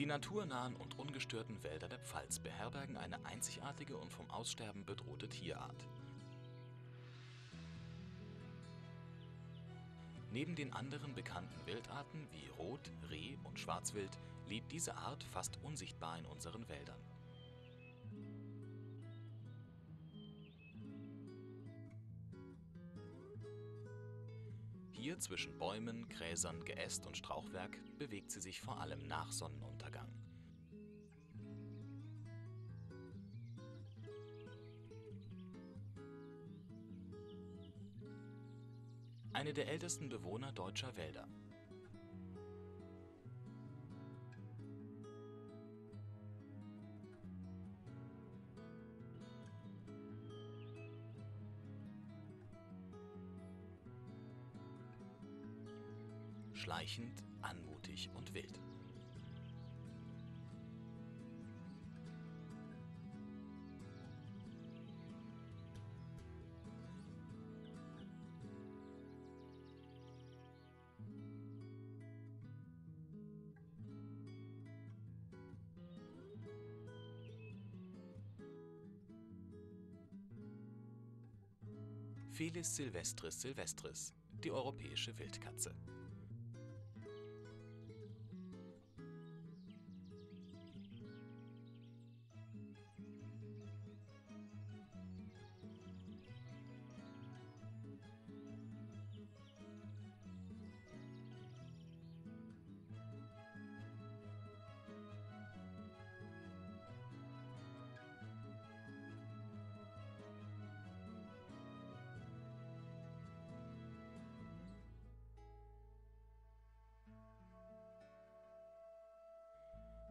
Die naturnahen und ungestörten Wälder der Pfalz beherbergen eine einzigartige und vom Aussterben bedrohte Tierart. Neben den anderen bekannten Wildarten wie Rot-, Reh- und Schwarzwild lebt diese Art fast unsichtbar in unseren Wäldern. Hier zwischen Bäumen, Gräsern, Geäst und Strauchwerk bewegt sie sich vor allem nach Sonnenuntergang. Eine der ältesten Bewohner deutscher Wälder. Schleichend, anmutig und wild. Felis silvestris silvestris, die europäische Wildkatze.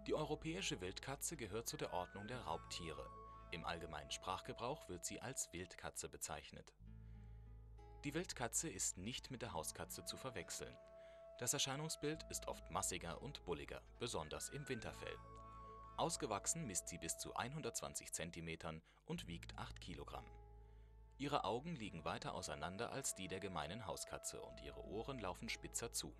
Die europäische Wildkatze gehört zu der Ordnung der Raubtiere. Im allgemeinen Sprachgebrauch wird sie als Wildkatze bezeichnet. Die Wildkatze ist nicht mit der Hauskatze zu verwechseln. Das Erscheinungsbild ist oft massiger und bulliger, besonders im Winterfell. Ausgewachsen misst sie bis zu 120 cm und wiegt 8 kg. Ihre Augen liegen weiter auseinander als die der gemeinen Hauskatze und ihre Ohren laufen spitzer zu.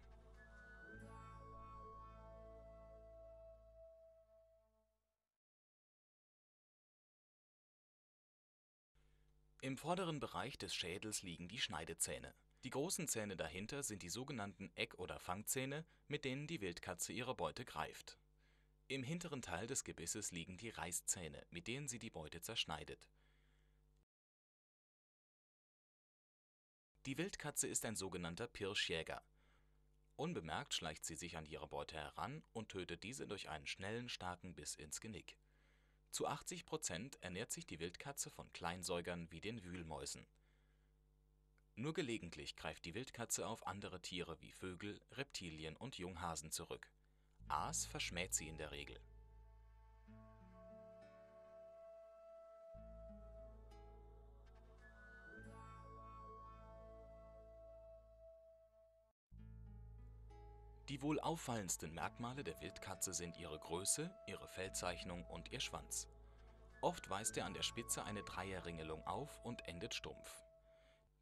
Im vorderen Bereich des Schädels liegen die Schneidezähne. Die großen Zähne dahinter sind die sogenannten Eck- oder Fangzähne, mit denen die Wildkatze ihre Beute greift. Im hinteren Teil des Gebisses liegen die Reißzähne, mit denen sie die Beute zerschneidet. Die Wildkatze ist ein sogenannter Pirschjäger. Unbemerkt schleicht sie sich an ihre Beute heran und tötet diese durch einen schnellen, starken Biss ins Genick. Zu 80 Prozent ernährt sich die Wildkatze von Kleinsäugern wie den Wühlmäusen. Nur gelegentlich greift die Wildkatze auf andere Tiere wie Vögel, Reptilien und Junghasen zurück. Aas verschmäht sie in der Regel. Die wohl auffallendsten Merkmale der Wildkatze sind ihre Größe, ihre Fellzeichnung und ihr Schwanz. Oft weist er an der Spitze eine Dreierringelung auf und endet stumpf.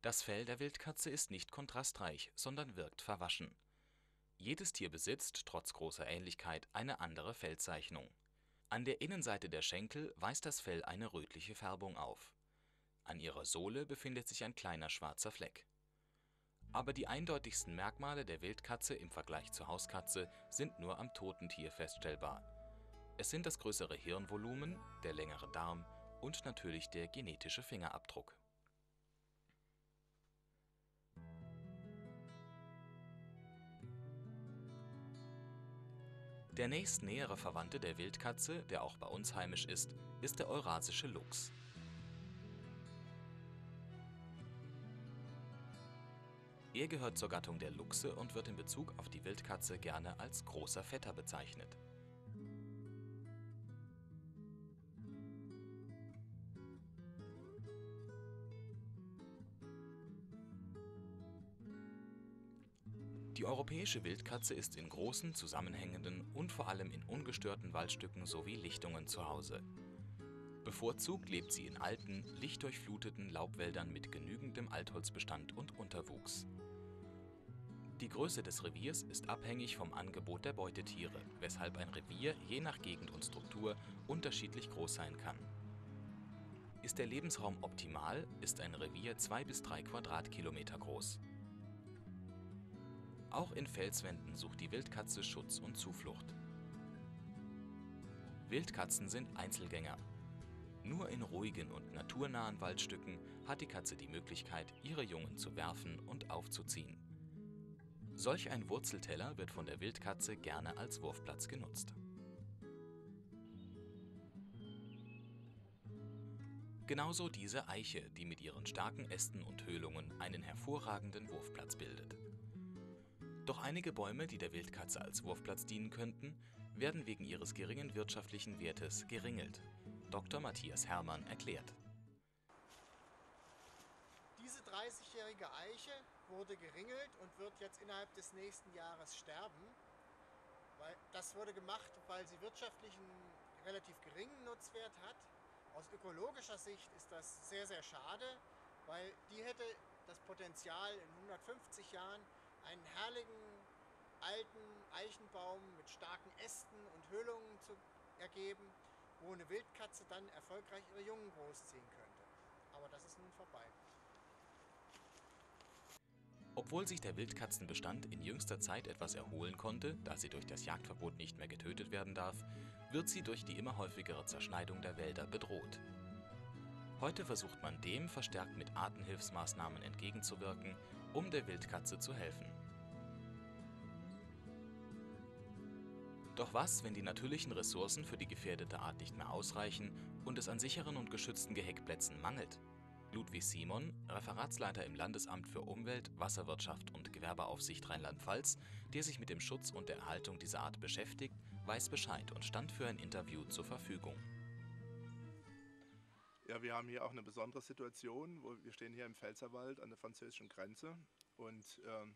Das Fell der Wildkatze ist nicht kontrastreich, sondern wirkt verwaschen. Jedes Tier besitzt, trotz großer Ähnlichkeit, eine andere Fellzeichnung. An der Innenseite der Schenkel weist das Fell eine rötliche Färbung auf. An ihrer Sohle befindet sich ein kleiner schwarzer Fleck. Aber die eindeutigsten Merkmale der Wildkatze im Vergleich zur Hauskatze sind nur am toten Tier feststellbar. Es sind das größere Hirnvolumen, der längere Darm und natürlich der genetische Fingerabdruck. Der nächstnähere Verwandte der Wildkatze, der auch bei uns heimisch ist, ist der Eurasische Luchs. Er gehört zur Gattung der Luchse und wird in Bezug auf die Wildkatze gerne als großer Vetter bezeichnet. Die europäische Wildkatze ist in großen, zusammenhängenden und vor allem in ungestörten Waldstücken sowie Lichtungen zu Hause. Bevorzugt lebt sie in alten, lichtdurchfluteten Laubwäldern mit genügendem Altholzbestand und Unterwuchs. Die Größe des Reviers ist abhängig vom Angebot der Beutetiere, weshalb ein Revier je nach Gegend und Struktur unterschiedlich groß sein kann. Ist der Lebensraum optimal, ist ein Revier 2 bis 3 Quadratkilometer groß. Auch in Felswänden sucht die Wildkatze Schutz und Zuflucht. Wildkatzen sind Einzelgänger. Nur in ruhigen und naturnahen Waldstücken hat die Katze die Möglichkeit, ihre Jungen zu werfen und aufzuziehen. Solch ein Wurzelteller wird von der Wildkatze gerne als Wurfplatz genutzt. Genauso diese Eiche, die mit ihren starken Ästen und Höhlungen einen hervorragenden Wurfplatz bildet. Doch einige Bäume, die der Wildkatze als Wurfplatz dienen könnten, werden wegen ihres geringen wirtschaftlichen Wertes geringelt. Dr. Matthias Hermann erklärt. Diese 30-jährige Eiche wurde geringelt und wird jetzt innerhalb des nächsten Jahres sterben. Weil das wurde gemacht, weil sie wirtschaftlich einen relativ geringen Nutzwert hat. Aus ökologischer Sicht ist das sehr, sehr schade, weil die hätte das Potenzial in 150 Jahren einen herrlichen alten Eichenbaum mit starken Ästen und Höhlungen zu ergeben, wo eine Wildkatze dann erfolgreich ihre Jungen großziehen könnte. Aber das ist nun vorbei. Obwohl sich der Wildkatzenbestand in jüngster Zeit etwas erholen konnte, da sie durch das Jagdverbot nicht mehr getötet werden darf, wird sie durch die immer häufigere Zerschneidung der Wälder bedroht. Heute versucht man dem verstärkt mit Artenhilfsmaßnahmen entgegenzuwirken, um der Wildkatze zu helfen. Doch was, wenn die natürlichen Ressourcen für die gefährdete Art nicht mehr ausreichen und es an sicheren und geschützten Geheckplätzen mangelt? Ludwig Simon, Referatsleiter im Landesamt für Umwelt, Wasserwirtschaft und Gewerbeaufsicht Rheinland-Pfalz, der sich mit dem Schutz und der Erhaltung dieser Art beschäftigt, weiß Bescheid und stand für ein Interview zur Verfügung. Ja, wir haben hier auch eine besondere Situation, wo wir stehen hier im Pfälzerwald an der französischen Grenze und ähm,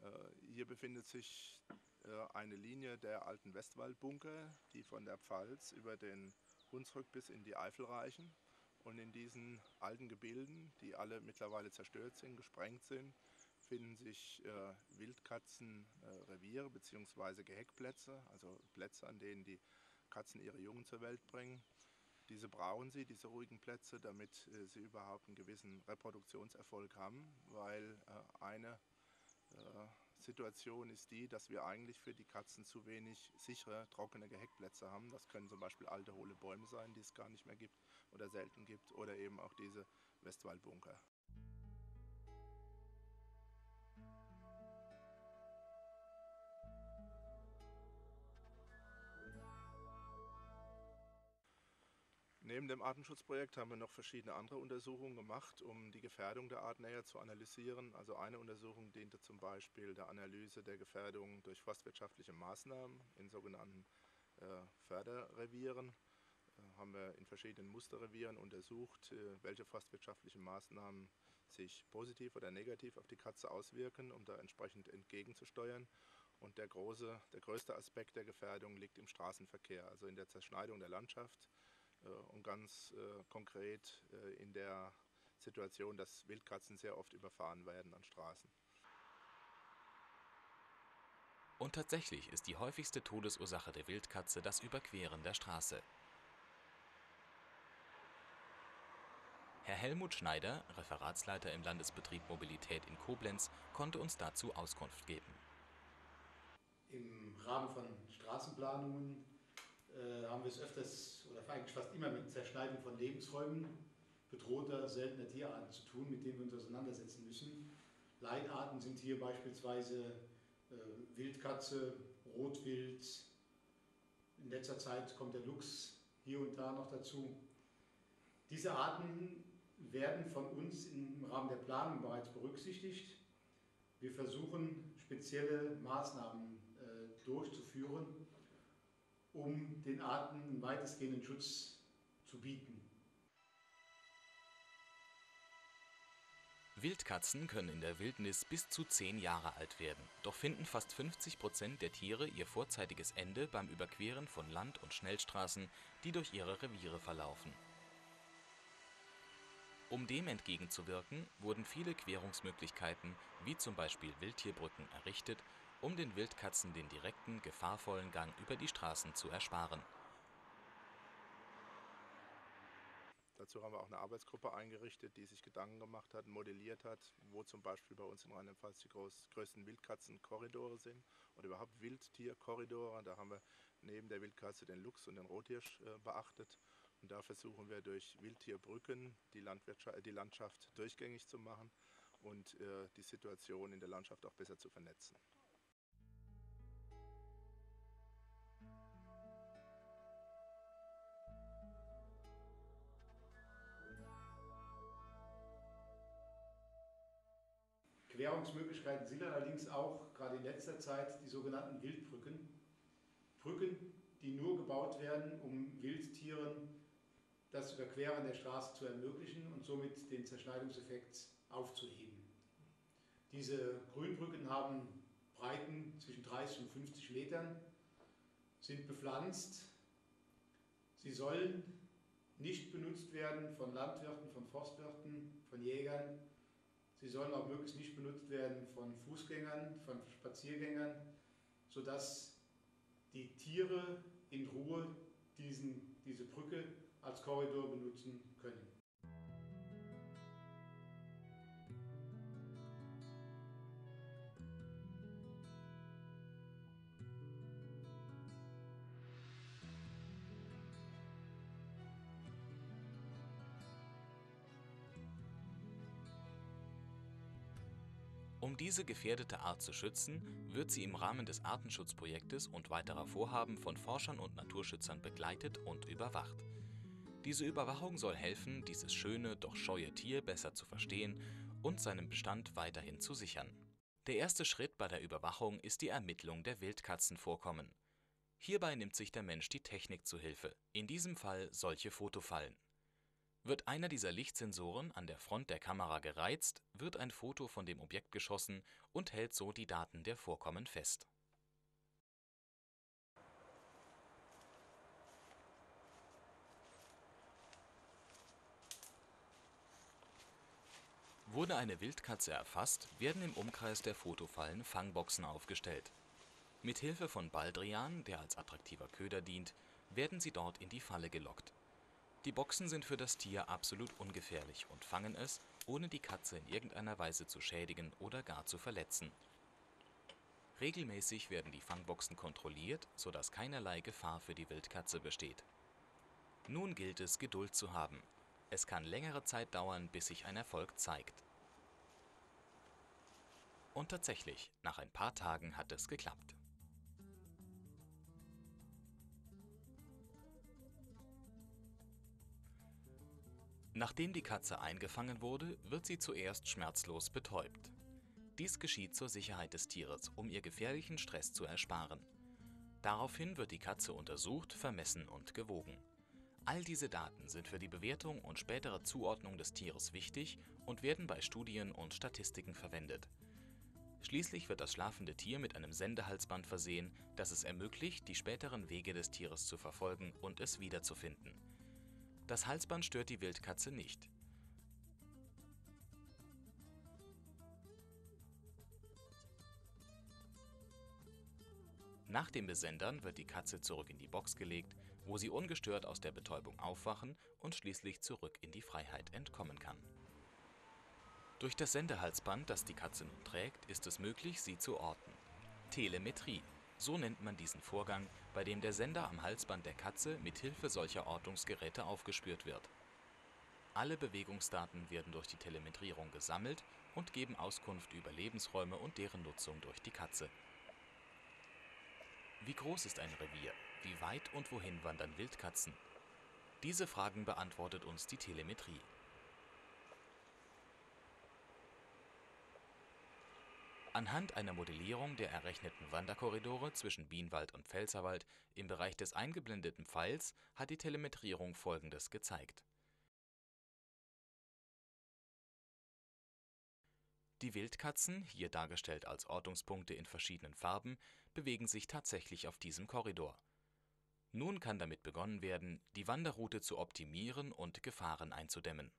äh, hier befindet sich äh, eine Linie der alten Westwaldbunker, die von der Pfalz über den Hunsrück bis in die Eifel reichen. Und in diesen alten Gebilden, die alle mittlerweile zerstört sind, gesprengt sind, finden sich äh, Wildkatzenreviere äh, bzw. Geheckplätze, also Plätze, an denen die Katzen ihre Jungen zur Welt bringen. Diese brauchen sie, diese ruhigen Plätze, damit äh, sie überhaupt einen gewissen Reproduktionserfolg haben, weil äh, eine äh, Situation ist die, dass wir eigentlich für die Katzen zu wenig sichere, trockene Geheckplätze haben. Das können zum Beispiel alte, hohle Bäume sein, die es gar nicht mehr gibt oder selten gibt, oder eben auch diese Westwaldbunker. Neben dem Artenschutzprojekt haben wir noch verschiedene andere Untersuchungen gemacht, um die Gefährdung der Art näher zu analysieren. Also eine Untersuchung diente zum Beispiel der Analyse der Gefährdung durch forstwirtschaftliche Maßnahmen in sogenannten äh, Förderrevieren. Äh, haben wir in verschiedenen Musterrevieren untersucht, äh, welche forstwirtschaftlichen Maßnahmen sich positiv oder negativ auf die Katze auswirken, um da entsprechend entgegenzusteuern. Und der, große, der größte Aspekt der Gefährdung liegt im Straßenverkehr, also in der Zerschneidung der Landschaft und ganz äh, konkret äh, in der Situation, dass Wildkatzen sehr oft überfahren werden an Straßen. Und tatsächlich ist die häufigste Todesursache der Wildkatze das Überqueren der Straße. Herr Helmut Schneider, Referatsleiter im Landesbetrieb Mobilität in Koblenz, konnte uns dazu Auskunft geben. Im Rahmen von Straßenplanungen äh, haben wir es öfters oder eigentlich fast immer mit Zerschneidung von Lebensräumen bedrohter, seltener Tierarten zu tun, mit denen wir uns auseinandersetzen müssen. Leitarten sind hier beispielsweise äh, Wildkatze, Rotwild, in letzter Zeit kommt der Luchs hier und da noch dazu. Diese Arten werden von uns im Rahmen der Planung bereits berücksichtigt. Wir versuchen spezielle Maßnahmen äh, durchzuführen, um den Arten einen weitestgehenden Schutz zu bieten. Wildkatzen können in der Wildnis bis zu zehn Jahre alt werden, doch finden fast 50 Prozent der Tiere ihr vorzeitiges Ende beim Überqueren von Land- und Schnellstraßen, die durch ihre Reviere verlaufen. Um dem entgegenzuwirken, wurden viele Querungsmöglichkeiten wie zum Beispiel Wildtierbrücken errichtet, um den Wildkatzen den direkten, gefahrvollen Gang über die Straßen zu ersparen. Dazu haben wir auch eine Arbeitsgruppe eingerichtet, die sich Gedanken gemacht hat, modelliert hat, wo zum Beispiel bei uns in Rheinland-Pfalz die groß, größten Wildkatzenkorridore sind oder überhaupt Wildtierkorridore. Da haben wir neben der Wildkatze den Luchs und den Rothirsch äh, beachtet und da versuchen wir durch Wildtierbrücken die, die Landschaft durchgängig zu machen und äh, die Situation in der Landschaft auch besser zu vernetzen. Querungsmöglichkeiten sind allerdings auch gerade in letzter Zeit die sogenannten Wildbrücken. Brücken, die nur gebaut werden, um Wildtieren das Überqueren der Straße zu ermöglichen und somit den Zerschneidungseffekt aufzuheben. Diese Grünbrücken haben Breiten zwischen 30 und 50 Metern, sind bepflanzt. Sie sollen nicht benutzt werden von Landwirten, von Forstwirten, von Jägern. Sie sollen auch möglichst nicht benutzt werden von Fußgängern, von Spaziergängern, sodass die Tiere in Ruhe diesen, diese Brücke als Korridor benutzen können. Diese gefährdete Art zu schützen, wird sie im Rahmen des Artenschutzprojektes und weiterer Vorhaben von Forschern und Naturschützern begleitet und überwacht. Diese Überwachung soll helfen, dieses schöne, doch scheue Tier besser zu verstehen und seinen Bestand weiterhin zu sichern. Der erste Schritt bei der Überwachung ist die Ermittlung der Wildkatzenvorkommen. Hierbei nimmt sich der Mensch die Technik zu Hilfe, in diesem Fall solche Fotofallen. Wird einer dieser Lichtsensoren an der Front der Kamera gereizt, wird ein Foto von dem Objekt geschossen und hält so die Daten der Vorkommen fest Wurde eine Wildkatze erfasst, werden im Umkreis der Fotofallen Fangboxen aufgestellt. Mit Hilfe von Baldrian, der als attraktiver Köder dient, werden sie dort in die Falle gelockt. Die Boxen sind für das Tier absolut ungefährlich und fangen es, ohne die Katze in irgendeiner Weise zu schädigen oder gar zu verletzen. Regelmäßig werden die Fangboxen kontrolliert, sodass keinerlei Gefahr für die Wildkatze besteht. Nun gilt es, Geduld zu haben. Es kann längere Zeit dauern, bis sich ein Erfolg zeigt. Und tatsächlich, nach ein paar Tagen hat es geklappt. Nachdem die Katze eingefangen wurde, wird sie zuerst schmerzlos betäubt. Dies geschieht zur Sicherheit des Tieres, um ihr gefährlichen Stress zu ersparen. Daraufhin wird die Katze untersucht, vermessen und gewogen. All diese Daten sind für die Bewertung und spätere Zuordnung des Tieres wichtig und werden bei Studien und Statistiken verwendet. Schließlich wird das schlafende Tier mit einem Sendehalsband versehen, das es ermöglicht, die späteren Wege des Tieres zu verfolgen und es wiederzufinden. Das Halsband stört die Wildkatze nicht. Nach dem Besendern wird die Katze zurück in die Box gelegt, wo sie ungestört aus der Betäubung aufwachen und schließlich zurück in die Freiheit entkommen kann durch das Sendehalsband, das die Katze nun trägt, ist es möglich, sie zu orten. Telemetrie, so nennt man diesen Vorgang, bei dem der Sender am Halsband der Katze mit Hilfe solcher Ortungsgeräte aufgespürt wird. Alle Bewegungsdaten werden durch die Telemetrierung gesammelt und geben Auskunft über Lebensräume und deren Nutzung durch die Katze. Wie groß ist ein Revier? Wie weit und wohin wandern Wildkatzen? Diese Fragen beantwortet uns die Telemetrie. Anhand einer Modellierung der errechneten Wanderkorridore zwischen Bienwald und Pfälzerwald im Bereich des eingeblendeten Pfeils hat die Telemetrierung folgendes gezeigt: Die Wildkatzen, hier dargestellt als Ortungspunkte in verschiedenen Farben, bewegen sich tatsächlich auf diesem Korridor. Nun kann damit begonnen werden, die Wanderroute zu optimieren und Gefahren einzudämmen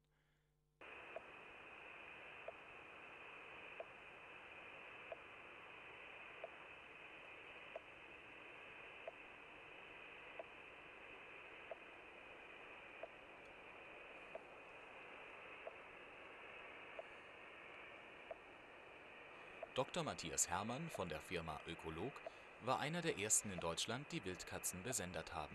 Dr. Matthias Hermann von der Firma Ökolog war einer der ersten in Deutschland, die Wildkatzen besendet haben.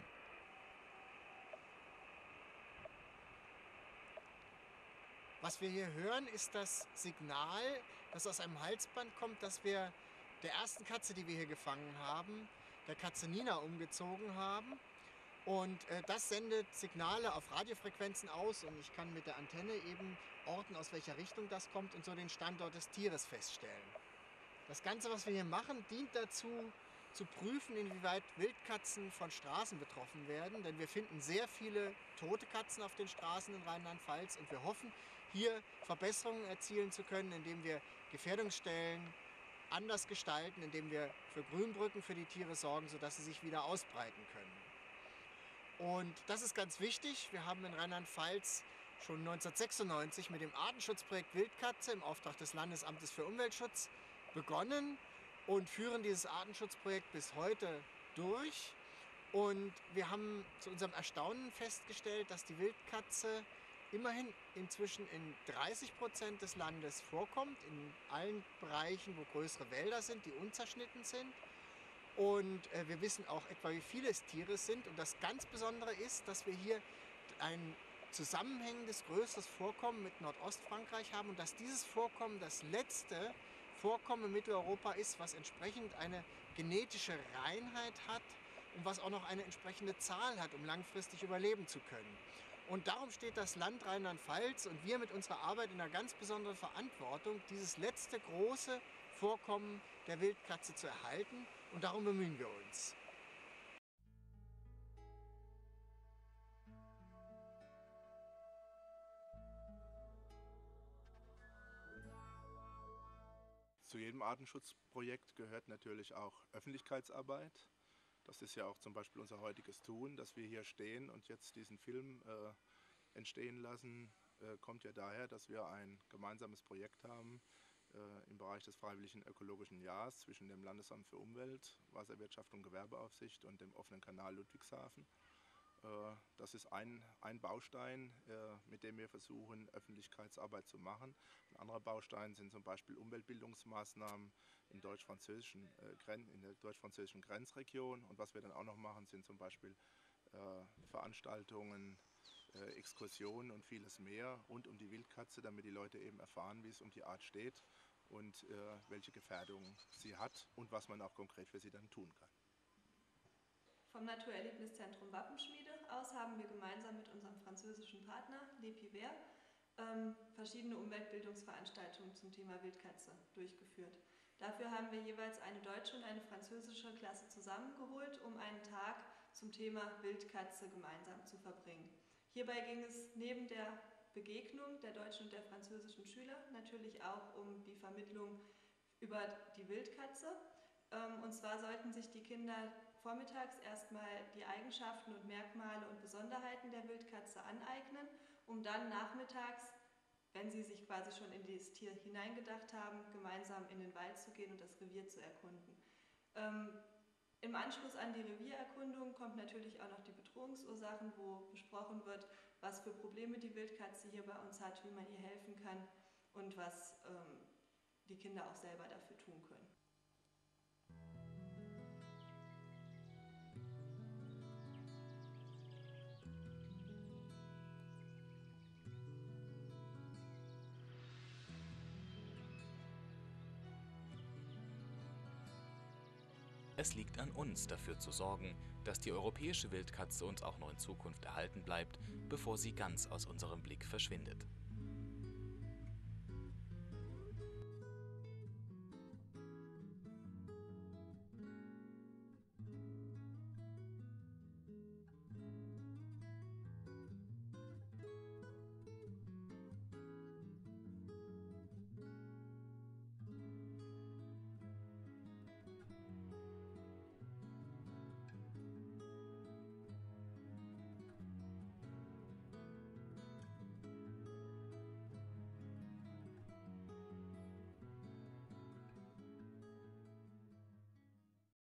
Was wir hier hören, ist das Signal, das aus einem Halsband kommt, das wir der ersten Katze, die wir hier gefangen haben, der Katze Nina umgezogen haben. Und äh, das sendet Signale auf Radiofrequenzen aus und ich kann mit der Antenne eben orten, aus welcher Richtung das kommt und so den Standort des Tieres feststellen. Das Ganze, was wir hier machen, dient dazu, zu prüfen, inwieweit Wildkatzen von Straßen betroffen werden. Denn wir finden sehr viele tote Katzen auf den Straßen in Rheinland-Pfalz und wir hoffen, hier Verbesserungen erzielen zu können, indem wir Gefährdungsstellen anders gestalten, indem wir für Grünbrücken für die Tiere sorgen, sodass sie sich wieder ausbreiten können. Und das ist ganz wichtig. Wir haben in Rheinland-Pfalz schon 1996 mit dem Artenschutzprojekt Wildkatze im Auftrag des Landesamtes für Umweltschutz begonnen und führen dieses Artenschutzprojekt bis heute durch. Und wir haben zu unserem Erstaunen festgestellt, dass die Wildkatze immerhin inzwischen in 30 Prozent des Landes vorkommt, in allen Bereichen, wo größere Wälder sind, die unzerschnitten sind. Und äh, wir wissen auch etwa, wie viele es Tiere sind. Und das ganz Besondere ist, dass wir hier ein zusammenhängendes, größeres Vorkommen mit Nordostfrankreich haben und dass dieses Vorkommen das letzte Vorkommen in Mitteleuropa ist, was entsprechend eine genetische Reinheit hat und was auch noch eine entsprechende Zahl hat, um langfristig überleben zu können. Und darum steht das Land Rheinland-Pfalz und wir mit unserer Arbeit in einer ganz besonderen Verantwortung, dieses letzte große Vorkommen der Wildkatze zu erhalten. Und darum bemühen wir uns. Zu jedem Artenschutzprojekt gehört natürlich auch Öffentlichkeitsarbeit. Das ist ja auch zum Beispiel unser heutiges Tun, dass wir hier stehen und jetzt diesen Film äh, entstehen lassen, äh, kommt ja daher, dass wir ein gemeinsames Projekt haben äh, im Bereich des Freiwilligen Ökologischen Jahres zwischen dem Landesamt für Umwelt, Wasserwirtschaft und Gewerbeaufsicht und dem offenen Kanal Ludwigshafen. Äh, das ist ein, ein Baustein, äh, mit dem wir versuchen, Öffentlichkeitsarbeit zu machen. Ein anderer Baustein sind zum Beispiel Umweltbildungsmaßnahmen im deutsch-französischen, äh, in der deutsch-französischen Grenzregion. Und was wir dann auch noch machen, sind zum Beispiel Veranstaltungen, Exkursionen und vieles mehr rund um die Wildkatze, damit die Leute eben erfahren, wie es um die Art steht und welche Gefährdungen sie hat und was man auch konkret für sie dann tun kann. Vom Naturerlebniszentrum Wappenschmiede aus haben wir gemeinsam mit unserem französischen Partner L'Epiver ähm, verschiedene Umweltbildungsveranstaltungen zum Thema Wildkatze durchgeführt. Dafür haben wir jeweils eine deutsche und eine französische Klasse zusammengeholt, um einen Tag zum Thema Wildkatze gemeinsam zu verbringen. Hierbei ging es neben der Begegnung der deutschen und der französischen Schüler natürlich auch um die Vermittlung über die Wildkatze. Ähm, und zwar sollten sich die Kinder vormittags erstmal die Eigenschaften und Merkmale und Besonderheiten der Wildkatze aneignen, um dann nachmittags, wenn sie sich quasi schon in dieses Tier hineingedacht haben, gemeinsam in den Wald zu gehen und das Revier zu erkunden. Ähm, Im Anschluss an die Reviererkundung kommt natürlich auch noch die Bedrohungsursachen, wo besprochen wird, was für Probleme die Wildkatze hier bei uns hat, wie man ihr helfen kann und was ähm, die Kinder auch selber dafür tun können. Es liegt an uns, dafür zu sorgen, dass die europäische Wildkatze uns auch noch in Zukunft erhalten bleibt, bevor sie ganz aus unserem Blick verschwindet.